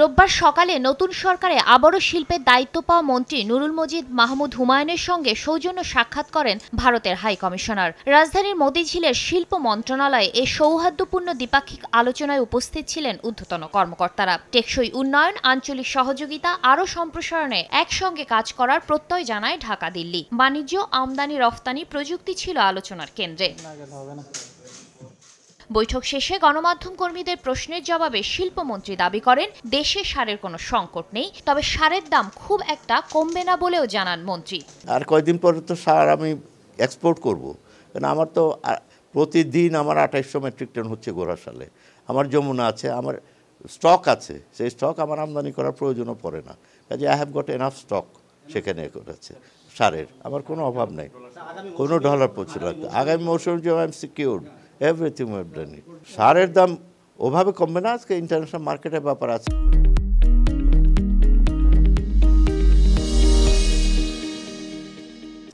রোববার সকালে নতুন সরকারে আবারও শিল্পের দায়িত্ব পাওয়া মন্ত্রী নুরুল মজিদ মাহমুদ হুমায়ুনের সঙ্গে সৌজন্য সাক্ষাৎ করেন ভারতের হাই কমিশনার। রাজধানীর মতিঝিলের শিল্প মন্ত্রণালয়ে এ সৌহার্দ্যপূর্ণ দ্বিপাক্ষিক আলোচনায় উপস্থিত ছিলেন ঊর্ধ্বতন কর্মকর্তারা। টেকসই উন্নয়ন, আঞ্চলিক সহযোগিতা, আরও সম্প্রসারণে একসঙ্গে কাজ করার প্রত্যয় জানায় ঢাকা দিল্লি। বাণিজ্য, আমদানি, রফতানি প্রযুক্তি ছিল আলোচনার কেন্দ্রে। বৈঠক শেষে গণমাধ্যম কর্মীদের প্রশ্নের জবাবে শিল্পমন্ত্রী দাবি করেন, দেশে সারের কোনো সংকট নেই, তবে সারের দাম খুব একটা কমবে না বলেও জানান মন্ত্রী। আর কয়দিন পরে তো সার আমি এক্সপোর্ট করব। কারণ আমার তো প্রতিদিন আমার আঠাইশশো মেট্রিক টন হচ্ছে গোড়া সালে আমার যমুনা আছে, আমার স্টক আছে, সেই স্টক আমার আমদানি করার প্রয়োজনও পড়ে না। কাজে I have got enough stock সেখানে করেছে, সারের। আমার কোনো অভাব নেই। কোনো ডলার পড়ছে না। আগামী মৌসুম যে I am secured everything we've done it সারের দাম ওভাবে কমবে না আজকে ইন্টারন্যাশনাল মার্কেটের ব্যাপার আছে।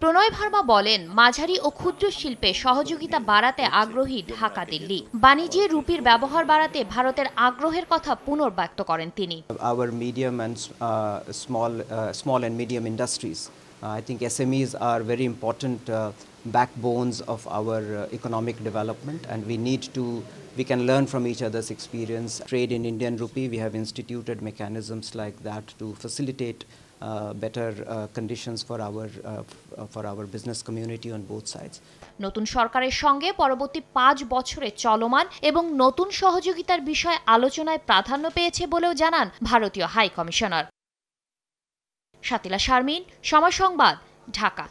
প্রণয় ভার্মা বলেন মাঝারি ও ক্ষুদ্র শিল্পে সহযোগিতা বাড়াতে আগ্রহী ঢাকা দিল্লি। বাণিজ্যে রুপির ব্যবহার বাড়াতে ভারতের আগ্রহের কথা পুনর্ব্যক্ত করেন তিনি। Our medium and uh, small uh, medium and medium industries. Uh, I think SMEs are very important uh, backbones of our uh, economic development, and we need to. We can learn from each other's experience. Trade in Indian rupee, we have instituted mechanisms like that to facilitate uh, better uh, conditions for our uh, for our business community on both sides. নতুন সরকারের সঙ্গে পরবর্তী পাঁচ বছরে চলমান এবং নতুন সহযোগিতার বিষয়ে আলোচনায় প্রাধান্য পেয়েছে বলেও জানান ভারতীয় হাই কমিশনার শাতিলা শারমিন সময় সংবাদ ঢাকা।